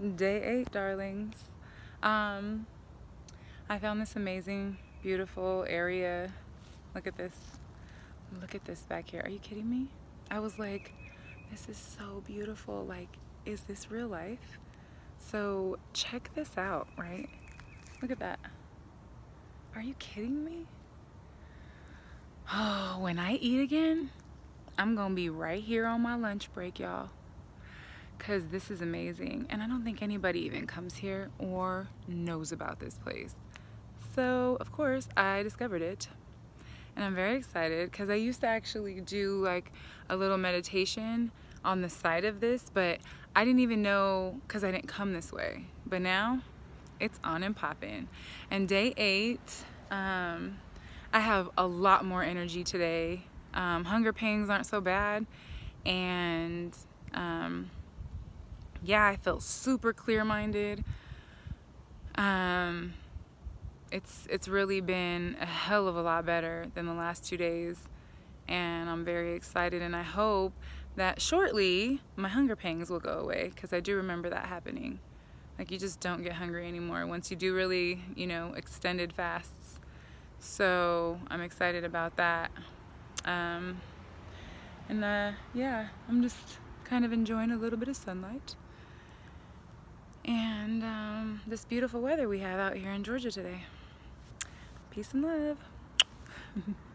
day eight, darlings. Um, I found this amazing, beautiful area. Look at this. Look at this back here. Are you kidding me? I was like, this is so beautiful. Like, is this real life? So check this out, right? Look at that. Are you kidding me? Oh, when I eat again, I'm gonna be right here on my lunch break, y'all because this is amazing and I don't think anybody even comes here or knows about this place. So of course I discovered it and I'm very excited because I used to actually do like a little meditation on the side of this but I didn't even know because I didn't come this way. But now it's on and popping. And day eight um, I have a lot more energy today. Um, hunger pains aren't so bad and um, yeah, I feel super clear-minded. Um, it's it's really been a hell of a lot better than the last two days, and I'm very excited. And I hope that shortly my hunger pangs will go away because I do remember that happening. Like you just don't get hungry anymore once you do really, you know, extended fasts. So I'm excited about that. Um, and uh, yeah, I'm just kind of enjoying a little bit of sunlight and um, this beautiful weather we have out here in Georgia today. Peace and love.